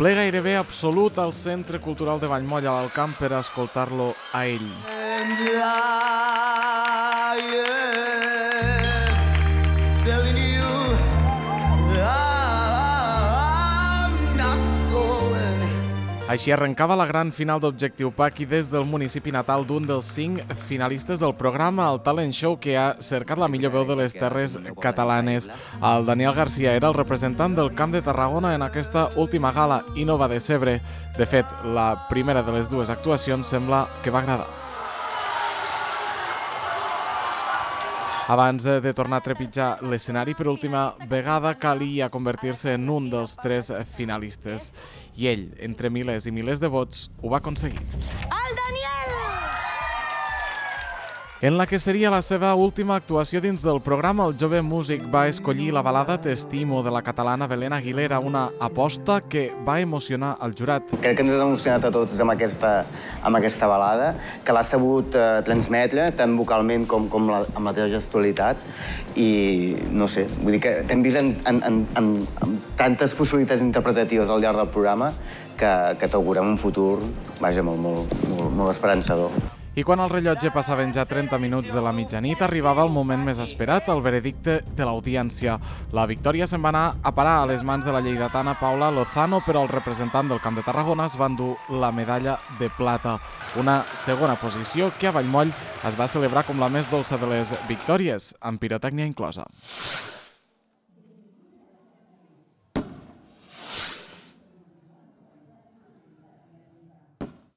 Ple gairebé absolut al Centre Cultural de Vallmoll a l'Alcamp per escoltar-lo a ell. And I am telling you Així arrencava la gran final d'Objectiu Paqui des del municipi natal d'un dels cinc finalistes del programa, el Talent Show, que ha cercat la millor veu de les terres catalanes. El Daniel Garcia era el representant del Camp de Tarragona en aquesta última gala i no va decebre. De fet, la primera de les dues actuacions sembla que va agradar. Abans de tornar a trepitjar l'escenari per última vegada, calia convertir-se en un dels tres finalistes. I ell, entre milers i milers de vots, ho va aconseguir. El En la que seria la seva última actuació dins del programa, el jove músic va escollir la balada T'estimo de la catalana Belén Aguilera, una aposta que va emocionar el jurat. Crec que ens ha emocionat a tots amb aquesta, amb aquesta balada, que l'ha sabut eh, transmetre tant vocalment com, com la, amb la teva gestualitat i no sé, vull dir que t'hem vist en, en, en, en, en tantes possibilitats interpretatives al llarg del programa que, que t'augurem un futur, vaja, molt, molt, molt, molt esperançador. I quan el rellotge passaven ja 30 minuts de la mitjanit, arribava el moment més esperat, el veredicte de l'audiència. La victòria se'n va anar a parar a les mans de la lleidatana Paula Lozano, però el representant del Camp de Tarragona es va endur la medalla de plata. Una segona posició que a Vallmoll es va celebrar com la més dolça de les victòries, amb pirotècnia inclosa.